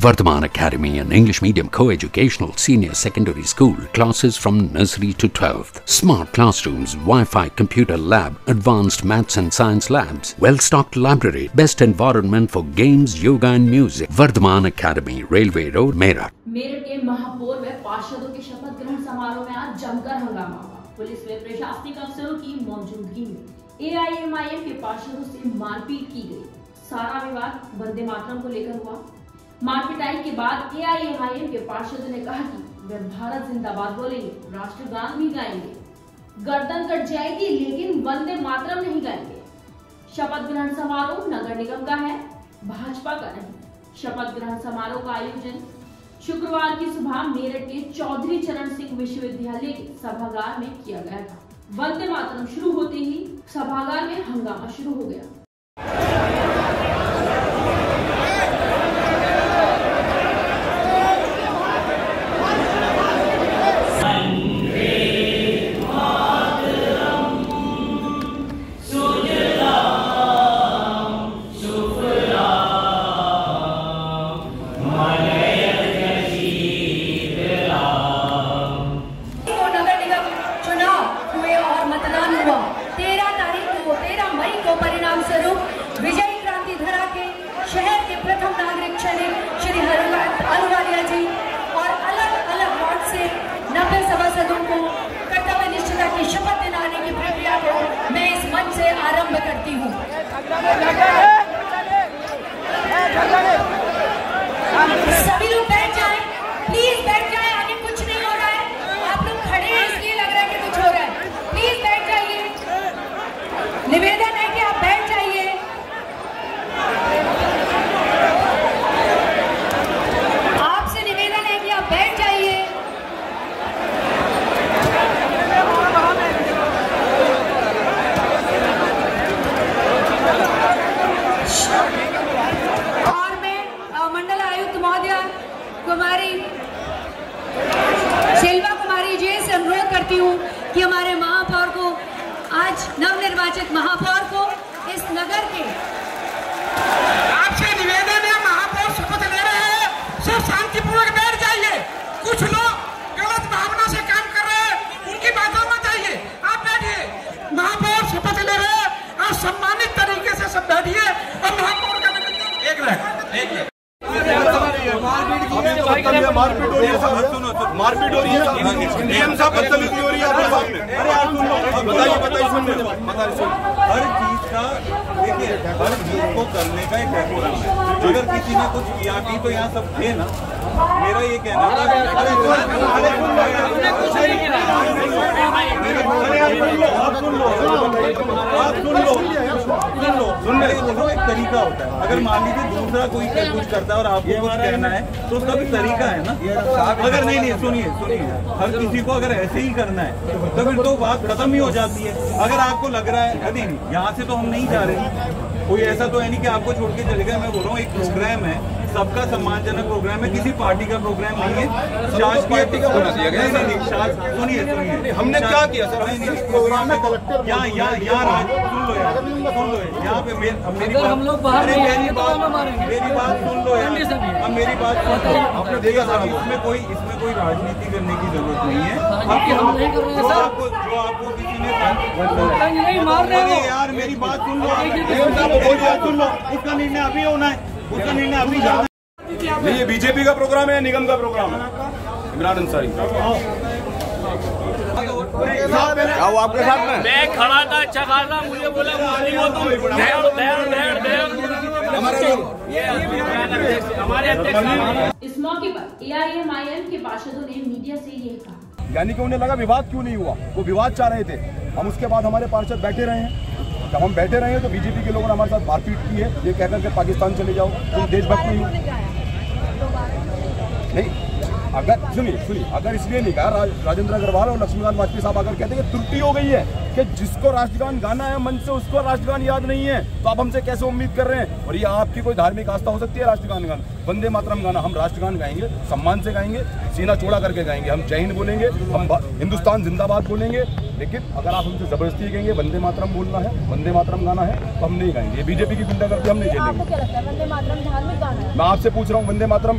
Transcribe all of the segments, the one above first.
Vardhaman Academy, an English medium co-educational senior secondary school, classes from nursery to 12th. Smart classrooms, Wi-Fi computer lab, advanced maths and science labs, well-stocked library, best environment for games, yoga and music. Vardhaman Academy, Railway Road, Meerut. Meerut के महापौर व पार्षदों के शपथ ग्रहण समारोह में आज जमकर हंगामा हुआ पुलिस व प्रशासनिक अफसरों की मौजूदगी में एआईएमआईएम के पार्षदों से मारपीट की गई सारा विवाद वंदे मातरम को लेकर हुआ मारपिटाई के बाद एआईएमआईएम के पार्षदों ने कहा कि वे भारत जिंदाबाद बोलेंगे, राष्ट्रगान भी गाएँगे। गर्दन कट जाएगी, लेकिन वंदे मातरम नहीं गाएँगे। शपथ ग्रहण समारोह नगर निगम का है, भाजपा का नहीं। शपथ ग्रहण समारोह का आयोजन शुक्रवार की सुबह मेरठ के चौधरी चरण सिंह विश्वविद्यालय के सभागार में किया गया था। वंदे मातरम शुरू होते ही सभागार में हंगामा शुरू हो गया। शहर के प्रथम नागरिक चले श्री अहलुवालिया जी और अलग अलग वार्ड से नब्बे सभासदों को कर्तव्य निष्ठता की शपथ दिलाने की प्रक्रिया को मैं इस मंच से आरंभ करती हूँ। सभी लोग बैठ जाएँ प्लीज़ बैठ जाएँ आगे कुछ नहीं हो रहा है आप लोग खड़े हैं इसलिए लग रहा है कि कुछ हो रहा है प्लीज़ बैठ जाइए निवेदन है कि आप बैठ जाइए आपसे निवेदन है कि आप बैठ जाइए और मैं अ, मंडल आयुक्त महोदय कुमारी सेल्वा कुमारी जी से अनुरोध करती हूँ कि हमारे महापौर को आज नवनिर्वाचित महापौर को इस नगर के आपसे निवेदन है महापौर शपथ ले रहे हैं। सब शांतिपूर्वक बैठ जाइए। कुछ लोग गलत भावना से काम कर रहे हैं उनकी बातों में जाइए। आप बैठिए। महापौर शपथ ले रहे हैं। आप सम्मानित तरीके से सब बैठिए। और महापौर का एक मिनट एक मिनट। मारपीट हो रही है। मारपीट हो रही है। डीएम साहब बदतमीजी हो रही है आपके सामने बताइए बताइए हर चीज़ का देखिए हर चीज़ को करने का एक डेकोरम है अगर किसी ने कुछ किया भी तो यहाँ सब थे ना मेरा ये कहना एक तरीका होता है अगर मान लीजिए दूसरा कोई कुछ करता है और आपको कुछ कहना है तो उसका भी तरीका है ना अगर नहीं नहीं सुनिए सुनिए हर किसी को अगर ऐसे ही करना है तो फिर तो बात खत्म ही हो जाती है। अगर आपको लग रहा है नहीं, यहाँ से तो हम नहीं जा रहे। कोई ऐसा तो है नहीं कि आपको छोड़ के चले गए। मैं बोल रहा हूँ, एक प्रोग्राम है। सबका सम्मानजनक प्रोग्राम है किसी पार्टी का प्रोग्राम नहीं है। नहीं नहीं शास- सुनिए सुनिए। हमने क्या किया सर? प्रोग्राम में यहाँ यहाँ यहाँ राज सुन लो यार सुन लो यहाँ पे मेरी बात हम लोग बाहर मेरी तो बात मेरी बात सुन लो यार। अब मेरी बात सुन लो। आपने देखा सर इसमें कोई इसमें कोई राजनीति करने की ज़रूरत नहीं है। हैं। आपको जो आपको किसी ने यार मेरी बात सुन लो। मेरी बात सुन लो। उसका निर्णय अभी होना है। उसका निर्णय अभी है नहीं ये बीजेपी का प्रोग्राम है निगम का प्रोग्राम है इमरान अंसारी आओ आपके साथ में मैं खड़ा था अच्छा खासा मुझे बोला हो इस मौके पर एआईएमआईएम के पार्षदों ने मीडिया से यह कहा यानी कि उन्हें लगा विवाद क्यों नहीं हुआ वो विवाद चाह रहे थे हम उसके बाद हमारे पार्षद बैठे रहे हैं जब हम बैठे रहे हैं तो बीजेपी के लोगों ने हमारे साथ मारपीट की है। ये कहकर के पाकिस्तान चले जाओ तुम देशभक्त नहीं हो। नहीं अगर सुनिए सुनिए अगर इसलिए नहीं कहा राज, राजेंद्र अग्रवाल और लक्ष्मीकांत वाजपेयी साहब अगर कहते हैं त्रुटि हो गई है कि जिसको राष्ट्रगान गाना है मन से उसको राष्ट्रगान याद नहीं है। तो आप हमसे कैसे उम्मीद कर रहे हैं? और ये आपकी कोई धार्मिक आस्था हो सकती है राष्ट्रगान गाना। वंदे मातरम गाना हम राष्ट्रगान गाएँगे सम्मान से गाएँगे सीना चौड़ा करके गाएँगे। हम हिंद बोलेंगे हम हिंदुस्तान जिंदाबाद बोलेंगे। लेकिन अगर आप हमसे ज़बरदस्ती कहेंगे वंदे मातरम बोलना है वंदे मातरम गाना है तो हम नहीं गाएँगे। बीजेपी की गुंडागर्दी हम नहीं आपको झेलेंगे। क्या लगता है वंदे मातरम धार्मिक गाना है? मैं आपसे पूछ रहा हूँ वंदे मातरम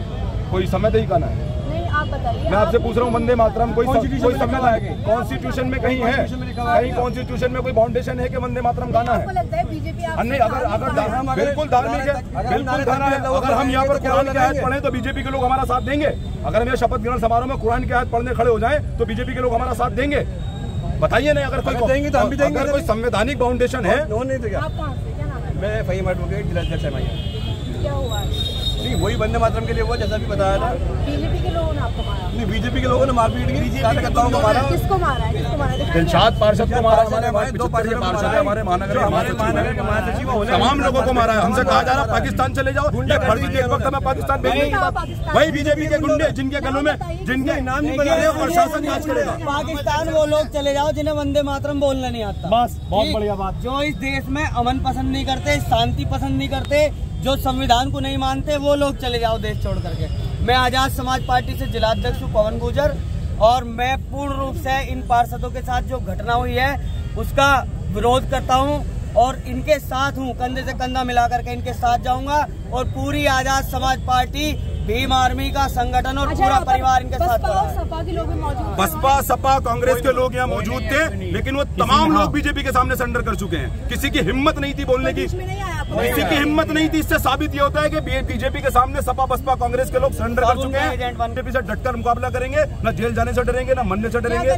कोई समय ही गाना है? नहीं आप बताइए। मैं आपसे पूछ रहा हूँ वंदे मातरम कोई कोई संविधान है कॉन्स्टिट्यूशन में कहीं है? कहीं कॉन्स्टिट्यूशन में कोई फाउंडेशन है कि वंदे मातरम गाना है? लगता बीजेपी नहीं अगर अगर बिल्कुल धार्मिक है। बिल्कुल धार्मिक है। अगर हम यहाँ पर कुरान की आयत पढ़े तो बीजेपी के लोग हमारा साथ देंगे। अगर हम ये शपथ ग्रहण समारोह में कुरान की आयत पढ़ने खड़े हो जाए तो बीजेपी के लोग हमारा साथ देंगे। बताइए ना अगर कोई देंगे तो हम भी देंगे। अगर कोई संवैधानिक फाउंडेशन है। नहीं तो क्या आप कहाँ से? क्या नाम है? मैं फहीम एडवोकेट जिला अध्यक्ष क्या हुआ? नहीं वही वंदे मातरम के लिए हुआ जैसा भी बताया था। बीजेपी के लोगों ने आपको मारा। नहीं बीजेपी के लोगों ने मारपीट की। कार्यकर्ताओं को मारा। किसको मारा है? किसको मारा है? दिलशाद पार्षद को मारा हमारे हमारे दो पार्षद पार्षदों को है हमारे महानगर हमारे महानगर के महासचिव हैं। होने तमाम लोगों को मारा है? हमसे कहा जा रहा है पाकिस्तान चले जाओ ये फर्जी के वक्त हमें पाकिस्तान भेजने की बात वही बीजेपी के गुंडे जिनके गलों में जिनके नाम नहीं बता रहे प्रशासन जाँच करेगा पाकिस्तान वो लोग चले जाओ जिन्हें वंदे मातरम बोलना नहीं आता। बस बहुत बढ़िया बात। जो इस देश में अमन पसंद नहीं करते शांति पसंद नहीं करते जो संविधान को नहीं मानते वो लोग चले जाओ देश छोड़ करके। मैं आज़ाद समाज पार्टी से जिला अध्यक्ष हूँ पवन गुजर और मैं पूर्ण रूप से इन पार्षदों के साथ जो घटना हुई है उसका विरोध करता हूँ और इनके साथ हूँ कंधे से कंधा मिला करके इनके साथ जाऊँगा और पूरी आज़ाद समाज पार्टी भीम आर्मी का संगठन और अच्छा, पूरा परिवार इनके साथ सपा के लोग मौजूद बसपा सपा कांग्रेस के लोग यहाँ मौजूद थे लेकिन वो तमाम लोग बीजेपी के सामने सरेंडर कर चुके हैं। किसी की हिम्मत नहीं थी बोलने की। किसी की हिम्मत नहीं थी इससे साबित ये होता है कि बीजेपी के सामने सपा बसपा कांग्रेस के लोग सरेंडर कर चुके हैं। बीजेपी से डटकर मुकाबला करेंगे न जेल जाने से डरेंगे न मरने से डरेंगे।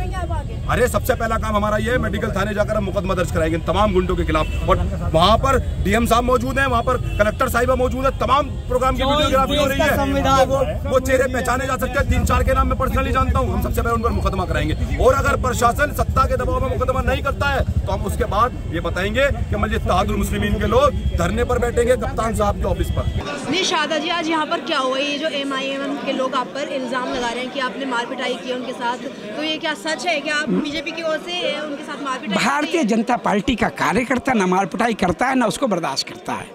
अरे सबसे पहला काम हमारा ये है मेडिकल थाने जाकर हम मुकदमा दर्ज कराएँगे तमाम गुंडों के खिलाफ। और वहाँ पर डीएम साहब मौजूद हैं वहाँ पर कलेक्टर साहिबा मौजूद है तमाम प्रोग्राम की वीडियोग्राफी हो रही है। वो, वो चेहरे पहचाने जा सकते हैं तीन चार के नाम मैं पर्सनली जानता हूँ। हम सबसे पहले उन पर मुकदमा कराएँगे। और अगर प्रशासन सत्ता के दबाव में मुकदमा नहीं करता है तो हम उसके बाद ये बताएँगे कि मस्जिद तहादुल मुस्लिमीन के लोग धरने पर बैठेंगे कप्तान साहब के ऑफ़िस पर। नहीं शादा जी आज यहाँ पर क्या हुआ? ये जो एम आई एम के लोग आप पर इल्ज़ाम लगा रहे हैं कि आपने मार पिटाई की है उनके साथ तो ये क्या सच है? क्या आप बीजेपी की ओर से उनके साथ मार पिटाई भारतीय जनता पार्टी का कार्यकर्ता न मार पिटाई करता है न उसको बर्दाश्त करता है।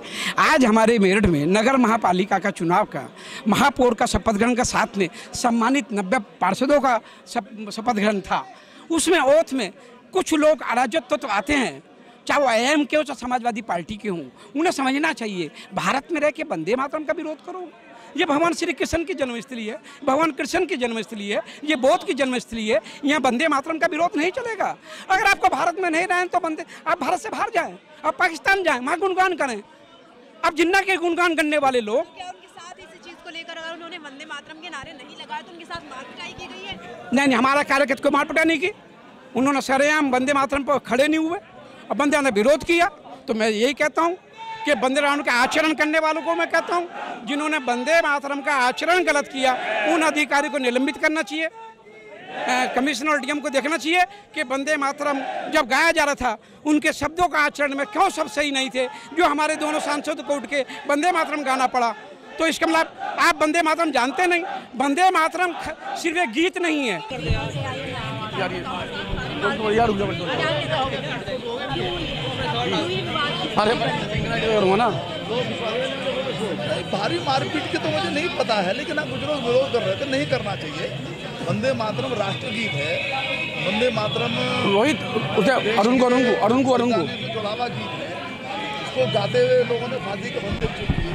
आज हमारे मेरठ में नगर महापालिका का चुनाव का महापौर का शपथ ग्रहण का साथ में सम्मानित नब्बे पार्षदों का शपथ ग्रहण था। उसमें ओथ में कुछ लोग अराजक तत्व तो आते हैं चाहे वो एम के हो चाहे समाजवादी पार्टी के हों उन्हें समझना चाहिए। भारत में रह के बंदे मातरम का विरोध करो। ये भगवान श्री कृष्ण की जन्मस्थली है भगवान कृष्ण की जन्मस्थली है ये बौद्ध की जन्मस्थली है यहाँ बंदे मातरम का विरोध नहीं चलेगा। अगर आपको भारत में नहीं रहें तो बंदे आप भारत से बाहर जाएँ आप पाकिस्तान जाएँ वहाँ गुणगान करें। अब जिन्ना के गुणगान करने वाले लोग क्या उनके साथ इस चीज़ को लेकर अगर उन्होंने वंदे मातरम के नारे नहीं लगाए तो उनके साथ मार की गई है? नहीं नहीं हमारा कार्यकर्ता को मार पिटा नहीं की। उन्होंने सरेआम बंदे मातरम पर खड़े नहीं हुए। और बंदे ने विरोध किया तो मैं यही कहता हूँ कि वंदे मातरम का आचरण करने वालों को मैं कहता हूँ जिन्होंने बंदे मातरम का आचरण गलत किया उन अधिकारी को निलंबित करना चाहिए कमिश्नर और डीएम को देखना चाहिए कि वंदे मातरम जब गाया जा रहा था उनके शब्दों का आचरण में क्यों सब सही नहीं थे जो हमारे दोनों सांसद को उठ के बंदे मातरम गाना पड़ा तो इसका मतलब आप बंदे मातरम जानते नहीं बंदे मातरम सिर्फ़ एक गीत नहीं है अरे ना। भारी मारपीट के तो मुझे नहीं पता है लेकिन आप लोग विरोध कर रहे थे नहीं करना चाहिए। वंदे मातरम राष्ट्रगीत है। वंदे मातरम रोहित उसे अरुण को अरुण को अरुण को अरुण को। जुड़ावा गीत है। इसको गाते हुए लोगों ने फांसी के बंदे चुप किए।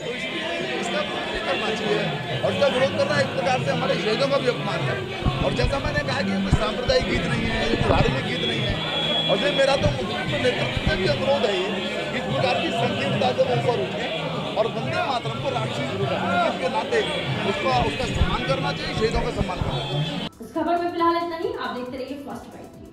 तो इसलिए इसका विरोध करना चाहिए। और इसका विरोध करना एक प्रकार से हमारे शहीदों का भी अपमान है। और जैसा मैंने कहा कि ये कोई सांप्रदायिक गीत नहीं है ये कोई धार्मिक गीत नहीं है। और ये मेरा तो मुख्यमंत्री नेतृत्व से भी अनुरोध है कि इस प्रकार की संकीर्णता से ऊपर उठे और वंदे मातरम को राष्ट्रीय गुरु के नाते उसका उसका सम्मान करना चाहिए, शहीदों का सम्मान करना चाहिए। खबर में फ़िलहाल इतना ही।